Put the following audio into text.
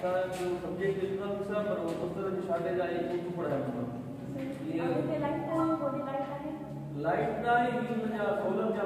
आता जो सब्जेक्ट घेतला दुसरा बरोबर पुस्तकाची शाळेत आहे खूप पडाय म्हणून आणि ते लाईट आहे बॉडी लाईट आहे लाईट नाही ही म्हणजे सोलरच्या आपण सोलर